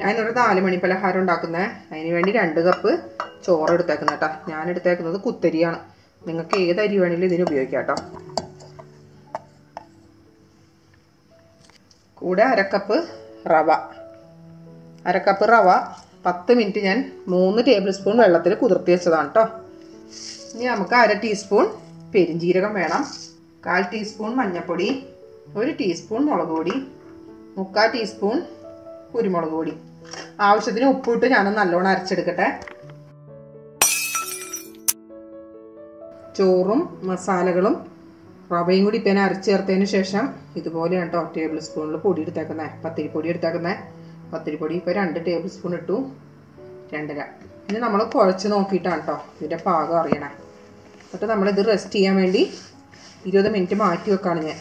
ഞാനൊരു നാല് മണി പലഹാരം ഉണ്ടാക്കുന്നത് അതിന് വേണ്ടി രണ്ട് കപ്പ് ചോറ് എടുത്തേക്കുന്നത് കേട്ടോ. ഞാൻ എടുത്തേക്കുന്നത് കുത്തരിയാണ്. നിങ്ങൾക്ക് ഏത് അരി വേണമെങ്കിലും ഇതിന് ഉപയോഗിക്കാം കേട്ടോ. കൂടെ അരക്കപ്പ് റവ. അരക്കപ്പ് റവ. പത്ത് മിനിറ്റ് ഞാൻ മൂന്ന് ടേബിൾ സ്പൂൺ വെള്ളത്തിൽ കുതിർത്തി വെച്ചതാണ് കേട്ടോ. ഇനി നമുക്ക് അര ടീസ്പൂൺ പെരിഞ്ജീരകം വേണം. കാൽ ടീസ്പൂൺ മഞ്ഞൾപ്പൊടി. ഒരു ടീസ്പൂൺ മുളക് പൊടി. മുക്കാൽ ടീസ്പൂൺ കുരുമുളക് പൊടി. ആവശ്യത്തിന് ഉപ്പിട്ട് ഞാനൊന്ന് നല്ലോണം അരച്ചെടുക്കട്ടെ. ചോറും മസാലകളും റവയും കൂടി ഇപ്പം അരച്ച് ചേർത്തതിന് ശേഷം ഇതുപോലെയാണ് കേട്ടോ ടേബിൾ സ്പൂണിൽ പൊടി എടുത്തേക്കുന്നത് പത്തിരിപ്പൊടി എടുത്തേക്കുന്നത് പത്തിരിപ്പൊടി ഇപ്പോൾ രണ്ട് ടേബിൾ സ്പൂൺ ഇട്ടു. രണ്ടര. ഇനി നമ്മൾ കുഴച്ച് നോക്കിയിട്ടാണ് കേട്ടോ ഇതിന്റെ പാകം അറിയണേ. എന്നിട്ട് നമ്മളിത് റെസ്റ്റ് ചെയ്യാൻ വേണ്ടി ഇരുപത് മിനിറ്റ് മാറ്റി വെക്കാണ് ഞാൻ.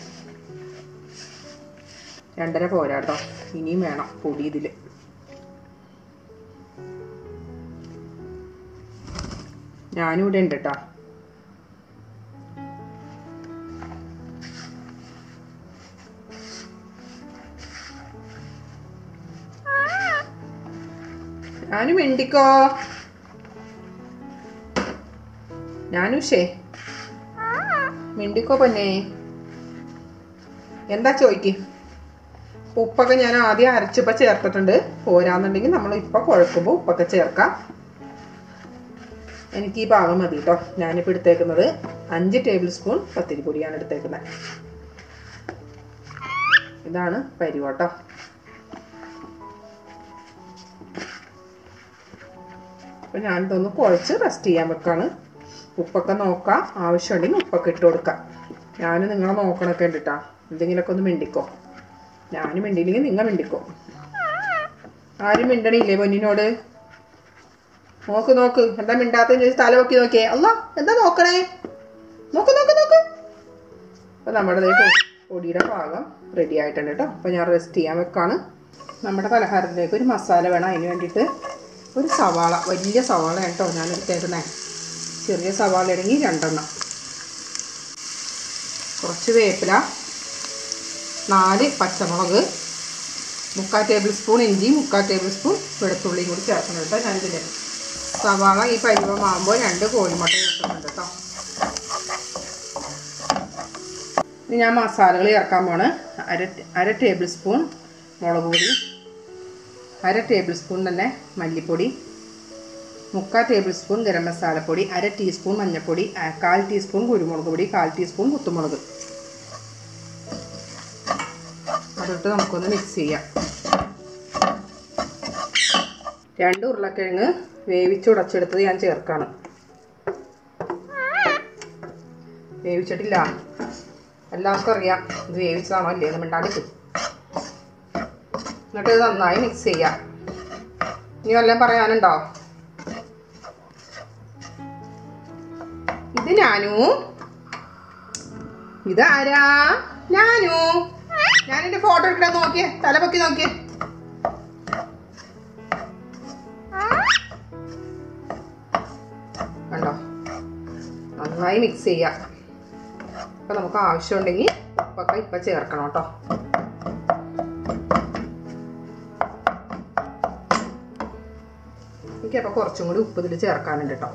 രണ്ടര പോരാ കേട്ടോ ഇനിയും വേണം പൊടി ഇതിൽ ഞാനും ഇവിടെ ഉണ്ട് കേട്ടോ ഞാനും മിണ്ടിക്കോ. ഞാനും ഷേ. മിണ്ടിക്കോ പൊന്നെ. എന്താ ചോദിക്ക് ഉപ്പൊക്കെ ഞാൻ ആദ്യം അരച്ചിപ്പോൾ ചേർത്തിട്ടുണ്ട്. പോരാന്നുണ്ടെങ്കിൽ നമ്മൾ ഇപ്പോൾ കുഴക്കുമ്പോൾ ഉപ്പൊക്കെ ചേർക്കാം. എനിക്ക് ഈ ഭാഗം മതി കേട്ടോ ഞാനിപ്പോൾ എടുത്തേക്കുന്നത് അഞ്ച് ടേബിൾ സ്പൂൺ പത്തിരിപ്പൊടിയാണ് എടുത്തേക്കുന്നത്. ഇതാണ് പരിവട്ടോ അപ്പം ഞാനിതൊന്ന് കുഴച്ച് റെസ്റ്റ് ചെയ്യാൻ വെക്കാണ്. ഉപ്പൊക്കെ നോക്കാം. ആവശ്യമുണ്ടെങ്കിൽ ഉപ്പൊക്കെ ഇട്ട് കൊടുക്കാം. ഞാൻ നിങ്ങളെ നോക്കണൊക്കെ ഉണ്ട് എന്തെങ്കിലുമൊക്കെ ഒന്ന് മിണ്ടിക്കോ. ഞാൻ മിണ്ടിയില്ലെങ്കിൽ നിങ്ങൾ മിണ്ടിക്കോ. ആരും മിണ്ടണില്ലേ പൊന്നിനോട്? നോക്ക് നോക്ക്. എന്താ മിണ്ടാത്തെന്ന് ചോദിച്ച് തല പൊക്കി നോക്കിയേ. അല്ല എന്താ നോക്കണേ? നോക്ക് നോക്ക് നോക്ക്. അപ്പം നമ്മുടെ പൊടിയുടെ പാകം റെഡി ആയിട്ടുണ്ട് കേട്ടോ അപ്പൊ ഞാൻ റെസ്റ്റ് ചെയ്യാൻ വെക്കാണ്. നമ്മുടെ പലഹാരത്തിലേക്ക് ഒരു മസാല വേണം. അതിന് വേണ്ടിയിട്ട് ഒരു സവാള വലിയ സവാള കേട്ടോ ഞാൻ എടുത്തേക്കുന്നേ. ചെറിയ സവാള ഇടങ്ങി രണ്ടെണ്ണം. കുറച്ച് വേപ്പില നാല് പച്ചമുളക് മുക്കാൽ ടേബിൾ സ്പൂൺ ഇഞ്ചി മുക്കാൽ ടേബിൾ സ്പൂൺ വെളുത്തുള്ളിയും കൂടി ചേർക്കണം കേട്ടോ ഞാനിതിൽ സവാള ഈ പരിവമാകുമ്പോൾ രണ്ട് കോഴിമുട്ട ചേർക്കുന്നുണ്ട് കേട്ടോ. ഇനി ഞാൻ മസാലകൾ ചേർക്കാൻ പോണ് അര അര ടേബിൾ സ്പൂൺ മുളക് പൊടി അര ടേബിൾ സ്പൂൺ തന്നെ മല്ലിപ്പൊടി മുക്കാൽ ടേബിൾ സ്പൂൺ ഗരം മസാലപ്പൊടി അര ടീസ്പൂൺ മഞ്ഞൾപ്പൊടി കാൽ ടീസ്പൂൺ കുരുമുളക് പൊടി കാൽ ടീസ്പൂൺ കുത്തുമുളക്. അതിട്ട് നമുക്കൊന്ന് മിക്സ് ചെയ്യാം. രണ്ട് ഉരുളക്കിഴങ്ങ് വേവിച്ചുടച്ചെടുത്തത് ഞാൻ ചേർക്കാണ്. വേവിച്ചിട്ടില്ല. എല്ലാവർക്കും അറിയാം ഇത് വേവിച്ചതാണോ അല്ലേ നമ്മൾ ഉണ്ടാക്കി എന്നിട്ട് ഇത് നന്നായി മിക്സ് ചെയ്യാം. ഇനി വല്ലതും പറയാനുണ്ടോ? ഇത് ഞാനു ഇതാരാ? ഞാനു ഞാൻ എന്റെ ഫോട്ടോ എടുക്കാൻ നോക്കിയേ. തല പൊക്കി നോക്കിയേ. നന്നായി മിക്സ് ചെയ്യാം. അപ്പം നമുക്ക് ആവശ്യമുണ്ടെങ്കിൽ ഉപ്പൊക്കെ ഇപ്പം ചേർക്കണം കേട്ടോ. എനിക്കപ്പോൾ കുറച്ചും കൂടി ഉപ്പ് ഇതിൽ ചേർക്കാനുണ്ട് കേട്ടോ.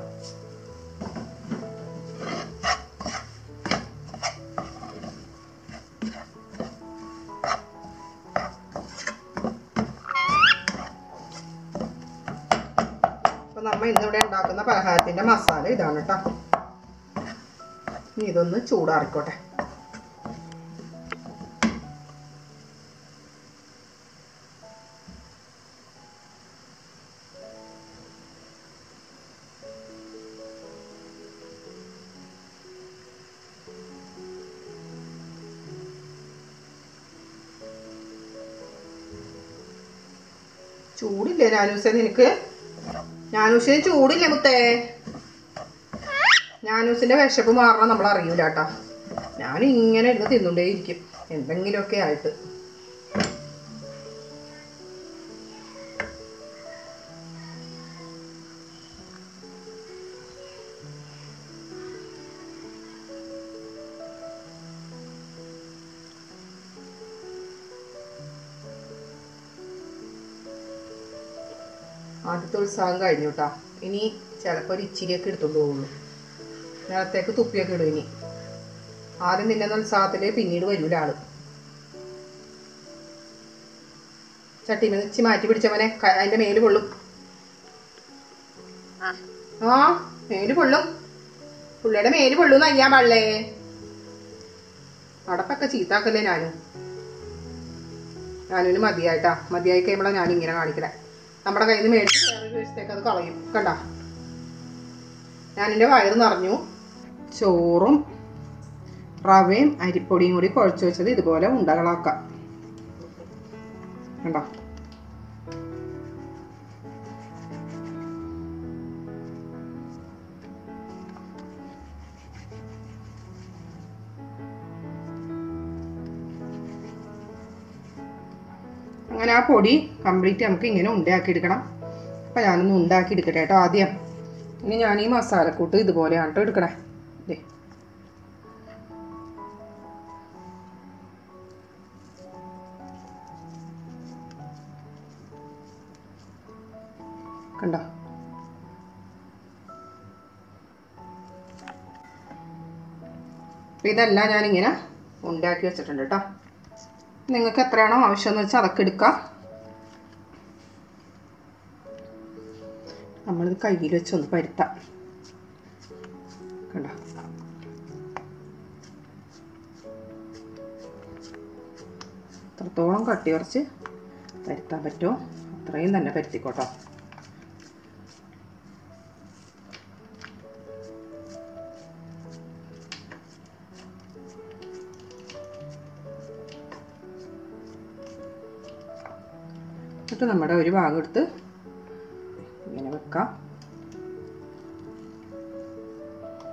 ഇന്നിവിടെ ഉണ്ടാക്കുന്ന പലഹാരത്തിന്റെ മസാല ഇതാണ് കേട്ടോ. ഇനി ഇതൊന്ന് ചൂടാറിക്കോട്ടെ. ചൂടില്ലേ ഞാനൂസേ നിനക്ക്? ഞാനൂസിന് ചൂടില്ലേ മുത്തേ? ഞാനൂസിന്റെ വിശപ്പ് മാറണം നമ്മൾ അറിയൂല കേട്ടോ. ഞാൻ ഇങ്ങനെ ഇരുന്ന് തിന്നുകൊണ്ടേയിരിക്കും. എന്തെങ്കിലുമൊക്കെ ആയിട്ട്. ആദ്യത്തെ ഉത്സാഹം കഴിഞ്ഞു കേട്ടോ. ഇനി ചിലപ്പോൾ ഒരു ഇച്ചിരിയൊക്കെ എടുത്തോണ്ട് പോകുള്ളൂ നേരത്തേക്ക് തുപ്പിയൊക്കെ ഇടും ഇനി. ആദ്യം തിന്നുന്ന ഉത്സാഹത്തിൽ പിന്നീട് വരും ആൾ. ചട്ടി വെച്ച് മാറ്റി പിടിച്ചവനെ അതിന്റെ മേൽ പൊള്ളും. ആ. മേൽ പൊള്ളും. പുള്ളിയുടെ മേൽ പൊള്ളൂന്ന് അയ്യാൻ പാടില്ലേ? അടപ്പൊക്കെ ചീത്താക്കല്ലേ ഞാനും. ഞാനൊരു മതിയായിട്ടാ. മതിയായി കഴിയുമ്പോഴാണ് ഞാൻ ഇങ്ങനെ കാണിക്കണേ. നമ്മുടെ കയ്യിൽ നിന്ന് മേടിച്ച് വേറൊരു ദിവസത്തേക്ക് അത് കളയും. കണ്ട? ഞാനെന്റെ വയറ് നിറഞ്ഞു. ചോറും റവയും അരിപ്പൊടിയും കൂടി കുഴച്ച് വെച്ചത് ഇതുപോലെ ഉണ്ടകളാക്കാം. കണ്ടോ? അങ്ങനെ ആ പൊടി കംപ്ലീറ്റ് നമുക്ക് ഇങ്ങനെ ഉണ്ടാക്കി എടുക്കണം അപ്പം ഞാനൊന്ന് ഉണ്ടാക്കി എടുക്കട്ടെ കേട്ടോ ആദ്യം. ഇനി ഞാൻ ഈ മസാലക്കൂട്ട് ഇതുപോലെയാണ് കേട്ടോ എടുക്കണേ. കണ്ടോ? അപ്പം ഇതെല്ലാം ഞാനിങ്ങനെ ഉണ്ടാക്കി വെച്ചിട്ടുണ്ട് കേട്ടോ. നിങ്ങൾക്ക് എത്രയാണോ ആവശ്യം ആവശ്യമെന്ന് വെച്ചാൽ അതൊക്കെ എടുക്കാം. നമ്മളിത് കയ്യിൽ വെച്ചൊന്ന് പരുത്താം. കണ്ടോ? എത്രത്തോളം കട്ടി കുറച്ച് പരുത്താൻ പറ്റുമോ? അത്രയും തന്നെ പരുത്തിക്കോട്ടോ. എന്നിട്ട് നമ്മുടെ ഒരു ഭാഗം എടുത്ത് ഇങ്ങനെ വെക്കാം.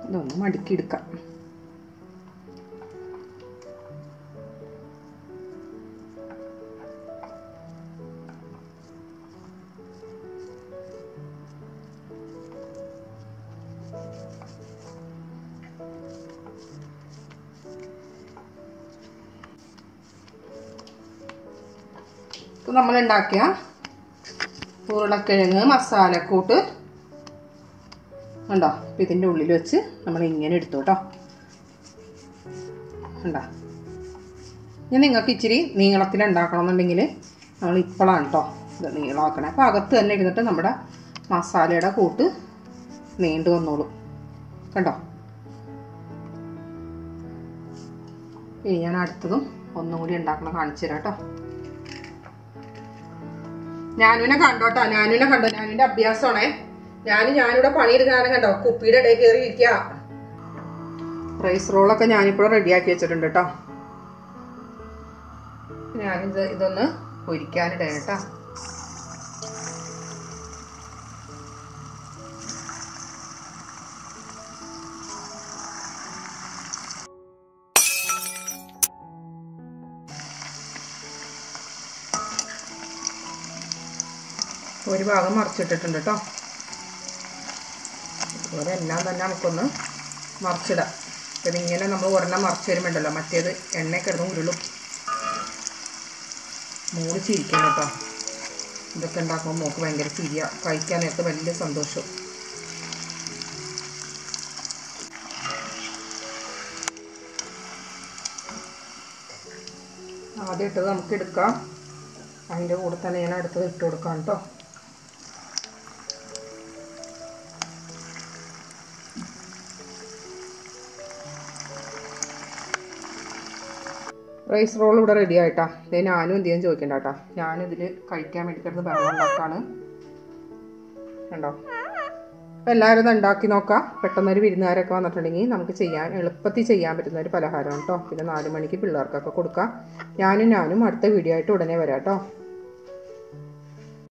ഇതൊന്ന് മടുക്കിയെടുക്കാം ഇപ്പം നമ്മൾ ഉണ്ടാക്കിയ ഉരുളക്കിഴങ്ങ് മസാലക്കൂട്ട്. ഉണ്ടോ അപ്പം ഇതിന്റെ ഉള്ളിൽ വെച്ച് നമ്മൾ ഇങ്ങനെ എടുത്തു കേട്ടോ. ഉണ്ടോ ഇനി നിങ്ങൾക്ക് ഇച്ചിരി നീളത്തിൽ ഉണ്ടാക്കണമെന്നുണ്ടെങ്കിൽ നമ്മൾ ഇപ്പോഴാണ് കേട്ടോ ഇത് നീളമാക്കണേ. അപ്പോൾ അകത്ത് തന്നെ ഇരുന്നിട്ട് നമ്മുടെ മസാലയുടെ കൂട്ട് നീണ്ടു വന്നോളൂ. കണ്ടോ? ഇനി ഞാൻ അടുത്തതും ഒന്നും കൂടി ഉണ്ടാക്കണം കാണിച്ചു തരാം കേട്ടോ. ഞാനുവിനെ കണ്ടോട്ടാ ഞാനുവിനെ കണ്ടോ ഞാനുവിന്റെ അഭ്യാസമാണേ. ഞാൻ ഞാനിവിടെ പണിയെടുക്കാനും കണ്ടോ കുപ്പിയുടെ ഇടയിൽ കയറി ഇരിക്കുക റൈസ് റോളൊക്കെ ഞാനിപ്പോൾ റെഡിയാക്കി വെച്ചിട്ടുണ്ട് കേട്ടോ. ഞാനിത് ഇതൊന്ന് ഒരിക്കാനിടയാട്ടാ ഒരു ഭാഗം മറിച്ചിട്ടിട്ടുണ്ട് കേട്ടോ അതുപോലെ എല്ലാം തന്നെ നമുക്കൊന്ന് മറിച്ചിടാം. അപ്പം ഇതിങ്ങനെ നമ്മൾ ഒരെണ്ണം മറിച്ച് വരുമ്പോണ്ടല്ലോ മറ്റേത് എണ്ണ കിടന്ന് ഉരുളും. മോൾ ചിരിക്കണം കേട്ടോ ഇതൊക്കെ ഉണ്ടാക്കുമ്പോൾ മോക്ക് ഭയങ്കര ചിരിയ കഴിക്കാൻ നേരത്ത് വലിയ സന്തോഷം. ആദ്യം ഇട്ടത് നമുക്ക് എടുക്കാം. അതിന്റെ കൂടെ തന്നെ ഞാൻ അടുത്തത് ഇട്ട് കൊടുക്കാം കേട്ടോ റൈസ് റോൾ ഇവിടെ റെഡി ആയിട്ടാ. ഇതേ ഞാനും എന്ത് ചെയ്യാൻ ചോദിക്കണ്ട കേട്ടോ ഞാനും ഇതിൽ കഴിക്കാൻ വേണ്ടി കിടന്ന് വെള്ളം ഉണ്ടാക്കാണ്. കണ്ടോ? അപ്പം എല്ലാവരും ഉണ്ടാക്കി നോക്കാം. പെട്ടെന്നൊരു വിരുന്നുകാരൊക്കെ വന്നിട്ടുണ്ടെങ്കിൽ നമുക്ക് ചെയ്യാൻ എളുപ്പത്തിൽ ചെയ്യാൻ പറ്റുന്ന ഒരു പലഹാരമാണ് കേട്ടോ പിന്നെ നാല് മണിക്ക് പിള്ളേർക്കൊക്കെ കൊടുക്കാം. ഞാനും ഞാനും അടുത്ത വീഡിയോ ആയിട്ട് ഉടനെ വരാം കേട്ടോ